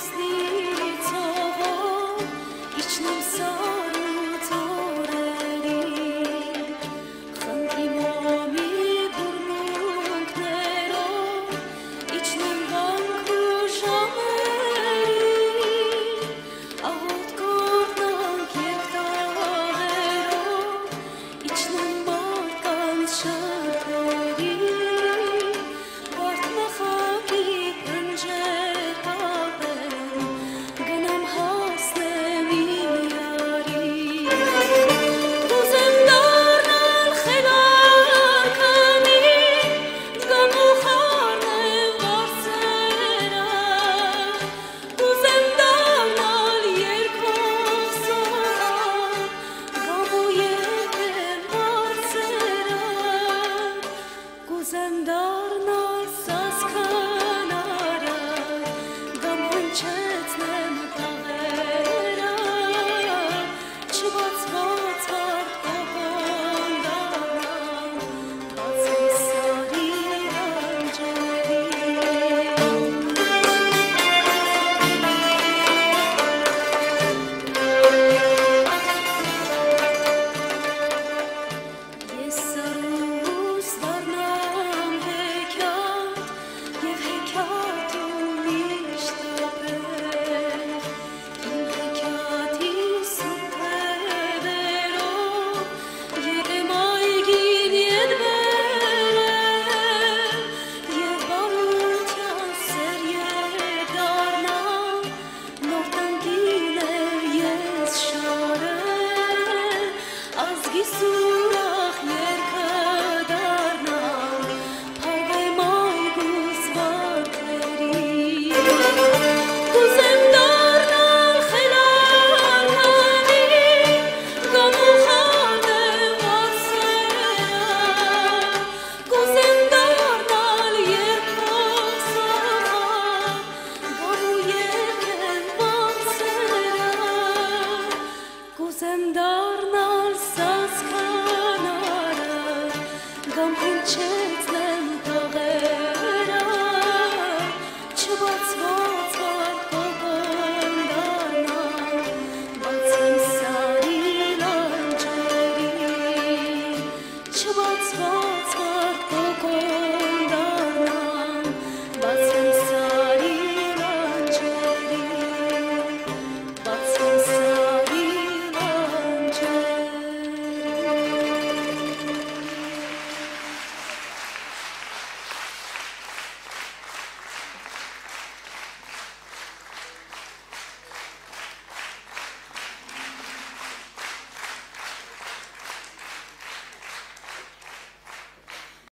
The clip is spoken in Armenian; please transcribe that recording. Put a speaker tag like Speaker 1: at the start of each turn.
Speaker 1: sesli tava içine hard, it's hard. Jesús. կամ հնչեց նեմ տողերա, չբացված վատ կողնդանա, բացի սարի լանջերի, չբացված